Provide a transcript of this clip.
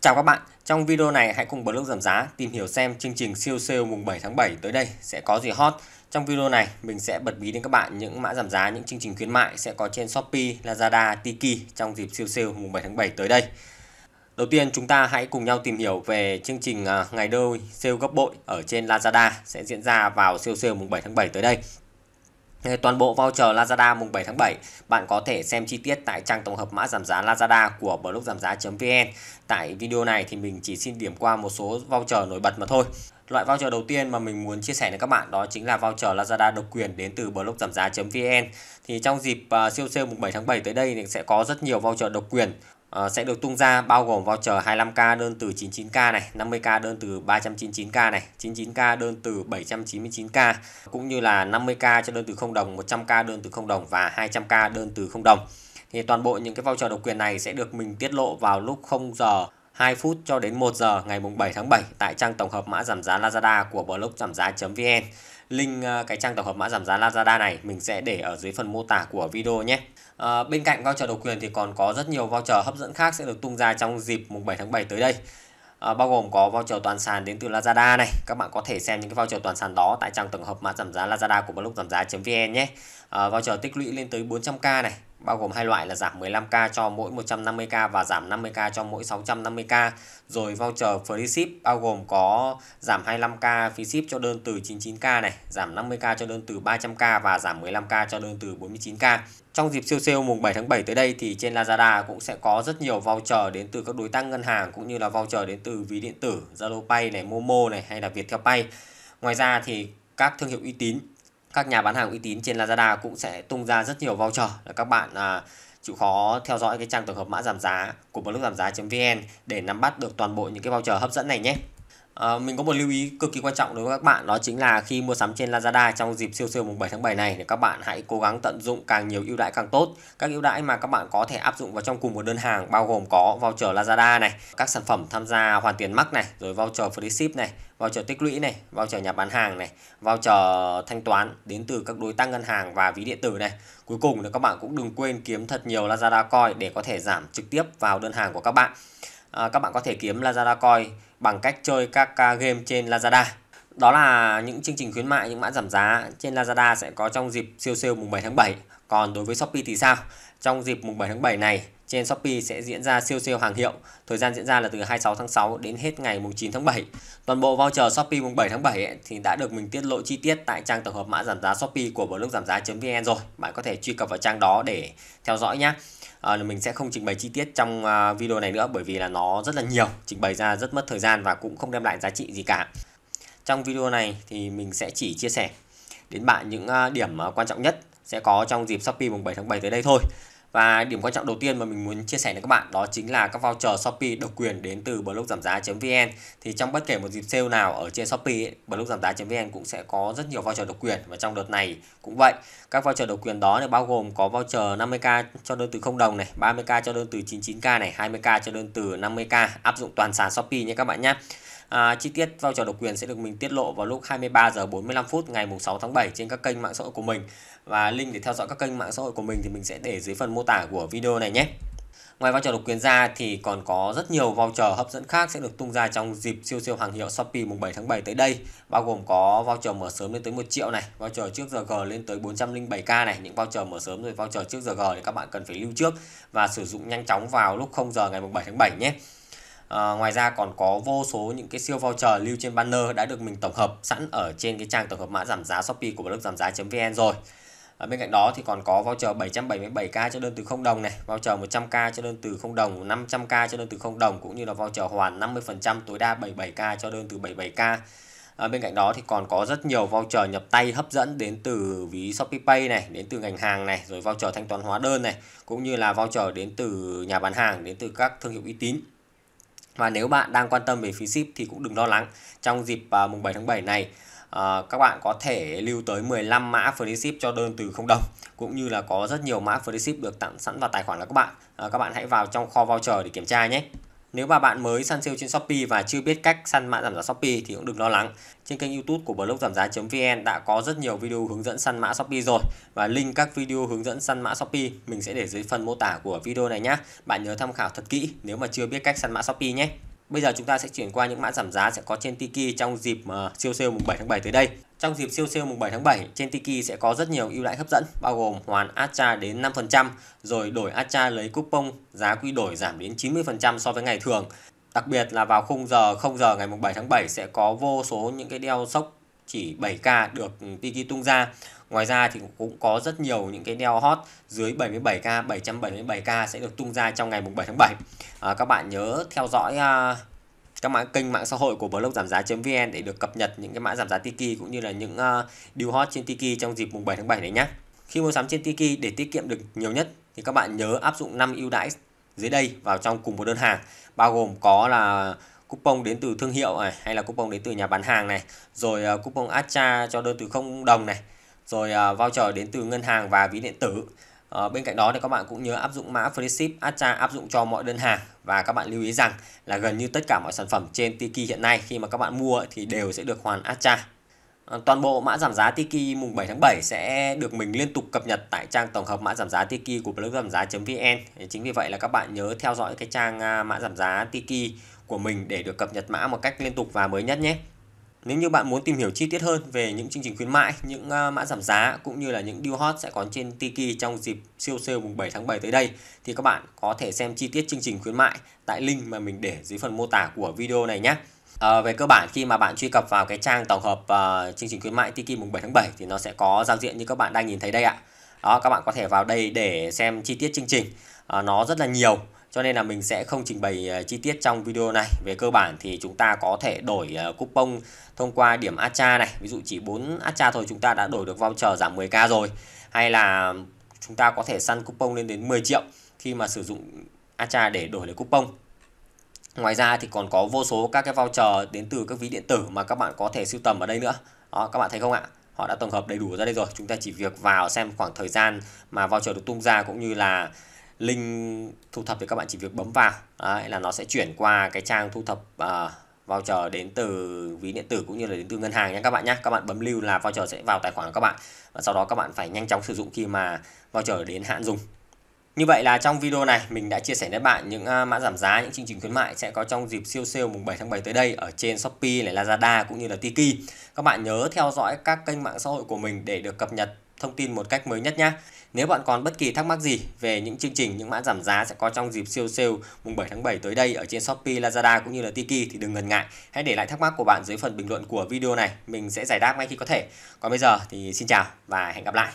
Chào các bạn, trong video này hãy cùng blog giảm giá tìm hiểu xem chương trình siêu sale mùng 7 tháng 7 tới đây sẽ có gì hot. Trong video này mình sẽ bật bí đến các bạn những mã giảm giá, những chương trình khuyến mại sẽ có trên Shopee, Lazada, Tiki trong dịp siêu sale mùng 7 tháng 7 tới đây. Đầu tiên chúng ta hãy cùng nhau tìm hiểu về chương trình à, ngày đôi sale gấp bội ở trên Lazada sẽ diễn ra vào siêu sale mùng 7 tháng 7 tới đây. Toàn bộ voucher Lazada mùng 7 tháng 7 bạn có thể xem chi tiết tại trang tổng hợp mã giảm giá Lazada của blog giảm giá.vn. Tại video này thì mình chỉ xin điểm qua một số voucher nổi bật mà thôi. Loại voucher đầu tiên mà mình muốn chia sẻ với các bạn đó chính là voucher Lazada độc quyền đến từ blog giảm giá.vn. Thì trong dịp uh, siêu sale mùng 7 tháng 7 tới đây thì sẽ có rất nhiều voucher độc quyền uh, sẽ được tung ra bao gồm voucher 25k đơn từ 99k này, 50k đơn từ 399k này, 99k đơn từ 799k cũng như là 50k cho đơn từ 0 đồng, 100k đơn từ 0 đồng và 200k đơn từ 0 đồng. Thì toàn bộ những cái voucher độc quyền này sẽ được mình tiết lộ vào lúc 0 giờ 2 phút cho đến 1 giờ ngày mùng 7 tháng 7 tại trang tổng hợp mã giảm giá Lazada của blog giảm giá.vn. Link ờ, cái trang tổng hợp mã giảm giá Lazada này mình sẽ để ở dưới phần mô tả của video nhé. À, bên cạnh voucher độc quyền thì còn có rất nhiều voucher hấp dẫn khác sẽ được tung ra trong dịp mùng 7 tháng 7 tới đây. À, bao gồm có voucher toàn sàn đến từ Lazada này. Các bạn có thể xem những cái voucher toàn sàn đó tại trang tổng hợp mã giảm giá Lazada của blog giảm giá.vn nhé. À, voucher tích lũy lên tới 400k này, bao gồm hai loại là giảm 15k cho mỗi 150k và giảm 50k cho mỗi 650k. Rồi voucher free ship bao gồm có giảm 25k phí ship cho đơn từ 99k này, giảm 50k cho đơn từ 300k và giảm 15k cho đơn từ 49k. Trong dịp siêu sale mùng 7 tháng 7 tới đây thì trên Lazada cũng sẽ có rất nhiều voucher đến từ các đối tác ngân hàng cũng như là voucher đến từ ví điện tử, Zalo Pay này, Momo này hay là Viettel Pay. Ngoài ra thì các thương hiệu uy tín các nhà bán hàng uy tín trên Lazada cũng sẽ tung ra rất nhiều voucher là các bạn à, chịu khó theo dõi cái trang tổng hợp mã giảm giá của blog giảm giá.vn để nắm bắt được toàn bộ những cái voucher hấp dẫn này nhé. À, mình có một lưu ý cực kỳ quan trọng đối với các bạn đó chính là khi mua sắm trên Lazada trong dịp siêu siêu mùng 7 tháng 7 này thì các bạn hãy cố gắng tận dụng càng nhiều ưu đãi càng tốt. Các ưu đãi mà các bạn có thể áp dụng vào trong cùng một đơn hàng bao gồm có voucher Lazada này, các sản phẩm tham gia hoàn tiền mắc này, rồi voucher free ship này, voucher tích lũy này, voucher nhà bán hàng này, voucher thanh toán đến từ các đối tác ngân hàng và ví điện tử này. Cuối cùng thì các bạn cũng đừng quên kiếm thật nhiều Lazada coin để có thể giảm trực tiếp vào đơn hàng của các bạn. À, các bạn có thể kiếm Lazada coin bằng cách chơi các game trên Lazada. Đó là những chương trình khuyến mại, những mã giảm giá trên Lazada sẽ có trong dịp siêu sale mùng 7 tháng 7. Còn đối với Shopee thì sao? Trong dịp mùng 7 tháng 7 này, trên Shopee sẽ diễn ra siêu sale hàng hiệu. Thời gian diễn ra là từ 26 tháng 6 đến hết ngày mùng 9 tháng 7. Toàn bộ voucher Shopee mùng 7 tháng 7 ấy, thì đã được mình tiết lộ chi tiết tại trang tổng hợp mã giảm giá Shopee của blog giảm giá.vn rồi. Bạn có thể truy cập vào trang đó để theo dõi nhé à, mình sẽ không trình bày chi tiết trong à, video này nữa bởi vì là nó rất là nhiều trình bày ra rất mất thời gian và cũng không đem lại giá trị gì cả. Trong video này thì mình sẽ chỉ chia sẻ đến bạn những à, điểm à, quan trọng nhất sẽ có trong dịp Shopee mùng 7 tháng 7 tới đây thôi và điểm quan trọng đầu tiên mà mình muốn chia sẻ với các bạn đó chính là các voucher Shopee độc quyền đến từ blog giảm giá.vn. Thì trong bất kể một dịp sale nào ở trên Shopee, blog giảm giá.vn cũng sẽ có rất nhiều voucher độc quyền và trong đợt này cũng vậy. Các voucher độc quyền đó thì bao gồm có voucher 50k cho đơn từ 0 đồng này, 30k cho đơn từ 99k này, 20k cho đơn từ 50k áp dụng toàn sàn Shopee nhé các bạn nhé. À, chi tiết voucher độc quyền sẽ được mình tiết lộ vào lúc 23 giờ 45 phút ngày 6 tháng 7 trên các kênh mạng xã hội của mình và link để theo dõi các kênh mạng xã hội của mình thì mình sẽ để dưới phần mô tả của video này nhé. Ngoài voucher độc quyền ra thì còn có rất nhiều voucher hấp dẫn khác sẽ được tung ra trong dịp siêu siêu hàng hiệu Shopee mùng 7 tháng 7 tới đây. Bao gồm có voucher mở sớm lên tới 1 triệu này, voucher trước giờ G lên tới 407k này, những voucher mở sớm rồi voucher trước giờ G thì các bạn cần phải lưu trước và sử dụng nhanh chóng vào lúc 0 giờ ngày mùng 7 tháng 7 nhé. À, ngoài ra còn có vô số những cái siêu voucher lưu trên banner đã được mình tổng hợp sẵn ở trên cái trang tổng hợp mã giảm giá Shopee của blog giảm giá.vn rồi. À, bên cạnh đó thì còn có voucher 777k cho đơn từ 0 đồng này, voucher 100k cho đơn từ 0 đồng, 500k cho đơn từ 0 đồng cũng như là voucher hoàn 50% tối đa 77k cho đơn từ 77k. À, bên cạnh đó thì còn có rất nhiều voucher nhập tay hấp dẫn đến từ ví Shopee Pay này, đến từ ngành hàng này, rồi voucher thanh toán hóa đơn này, cũng như là voucher đến từ nhà bán hàng, đến từ các thương hiệu uy tín. Và nếu bạn đang quan tâm về phí ship thì cũng đừng lo lắng. Trong dịp uh, mùng 7 tháng 7 này à, các bạn có thể lưu tới 15 mã free ship cho đơn từ 0 đồng cũng như là có rất nhiều mã free ship được tặng sẵn vào tài khoản của các bạn à, các bạn hãy vào trong kho voucher để kiểm tra nhé nếu mà bạn mới săn sale trên Shopee và chưa biết cách săn mã giảm giá Shopee thì cũng đừng lo lắng. Trên kênh YouTube của blog giảm giá.vn đã có rất nhiều video hướng dẫn săn mã Shopee rồi và link các video hướng dẫn săn mã Shopee mình sẽ để dưới phần mô tả của video này nhé. Bạn nhớ tham khảo thật kỹ nếu mà chưa biết cách săn mã Shopee nhé. Bây giờ chúng ta sẽ chuyển qua những mã giảm giá sẽ có trên Tiki trong dịp uh, siêu sale mùng 7 tháng 7 tới đây. Trong dịp siêu sale mùng 7 tháng 7, trên Tiki sẽ có rất nhiều ưu đãi hấp dẫn bao gồm hoàn Acha đến 5%, rồi đổi Acha lấy coupon giá quy đổi giảm đến 90% so với ngày thường. Đặc biệt là vào khung giờ 0 giờ ngày mùng 7 tháng 7 sẽ có vô số những cái đeo sốc chỉ 7k được Tiki tung ra. Ngoài ra thì cũng có rất nhiều những cái đeo hot dưới 77k, 777k sẽ được tung ra trong ngày mùng 7 tháng 7. À, các bạn nhớ theo dõi uh, các mạng kênh mạng xã hội của blog giảm giá.vn để được cập nhật những cái mã giảm giá Tiki cũng như là những uh, deal hot trên Tiki trong dịp mùng 7 tháng 7 này nhé. Khi mua sắm trên Tiki để tiết kiệm được nhiều nhất thì các bạn nhớ áp dụng 5 ưu đãi dưới đây vào trong cùng một đơn hàng bao gồm có là coupon đến từ thương hiệu này hay là coupon đến từ nhà bán hàng này rồi à, coupon Acha cho đơn từ không đồng này rồi uh, voucher đến từ ngân hàng và ví điện tử À, bên cạnh đó thì các bạn cũng nhớ áp dụng mã free ship Acha áp dụng cho mọi đơn hàng và các bạn lưu ý rằng là gần như tất cả mọi sản phẩm trên Tiki hiện nay khi mà các bạn mua thì đều sẽ được hoàn Acha. À, ờ, toàn bộ mã giảm giá Tiki mùng 7 tháng 7 sẽ được mình liên tục cập nhật tại trang tổng hợp mã giảm giá Tiki của blog giảm giá.vn. Chính vì vậy là các bạn nhớ theo dõi cái trang à, mã giảm giá Tiki của mình để được cập nhật mã một cách liên tục và mới nhất nhé. Nếu như bạn muốn tìm hiểu chi tiết hơn về những chương trình khuyến mại, những uh, mã giảm giá cũng như là những deal hot sẽ có trên Tiki trong dịp siêu sale mùng 7 tháng 7 tới đây thì các bạn có thể xem chi tiết chương trình khuyến mại tại link mà mình để dưới phần mô tả của video này nhé. À, về cơ bản khi mà bạn truy cập vào cái trang tổng hợp uh, chương trình khuyến mại Tiki mùng 7 tháng 7 thì nó sẽ có giao diện như các bạn đang nhìn thấy đây ạ. Đó các bạn có thể vào đây để xem chi tiết chương trình. À, nó rất là nhiều cho nên là mình sẽ không trình bày ờ, chi tiết trong video này về cơ bản thì chúng ta có thể đổi ờ, coupon thông qua điểm Acha này ví dụ chỉ 4 Acha thôi, chúng ta đã đổi được voucher giảm 10k rồi hay là chúng ta có thể săn coupon lên đến 10 triệu khi mà sử dụng Acha để đổi lấy coupon Ngoài ra thì còn có vô số các cái voucher đến từ các ví điện tử mà các bạn có thể sưu tầm ở đây nữa. Đó, các bạn thấy không ạ? Họ đã tổng hợp đầy đủ ra đây rồi. Chúng ta chỉ việc vào xem khoảng thời gian mà voucher được tung ra cũng như là link thu thập thì các bạn chỉ việc bấm vào đấy là nó sẽ chuyển qua cái trang thu thập uh, voucher đến từ ví điện tử cũng như là đến từ ngân hàng nhé các bạn nhé các bạn bấm lưu là voucher sẽ vào tài khoản của các bạn và sau đó các bạn phải nhanh chóng sử dụng khi mà voucher đến hạn dùng như vậy là trong video này mình đã chia sẻ với bạn những à, mã giảm giá, những chương trình khuyến mại sẽ có trong dịp siêu sale mùng 7 tháng 7 tới đây ở trên Shopee, này Lazada cũng như là Tiki. Các bạn nhớ theo dõi các kênh mạng xã hội của mình để được cập nhật thông tin một cách mới nhất nhé. Nếu bạn còn bất kỳ thắc mắc gì về những chương trình, những mã giảm giá sẽ có trong dịp siêu sale mùng 7 tháng 7 tới đây ở trên Shopee, Lazada cũng như là Tiki thì đừng ngần ngại. Hãy để lại thắc mắc của bạn dưới phần bình luận của video này, mình sẽ giải đáp ngay khi có thể. Còn bây giờ thì xin chào và hẹn gặp lại.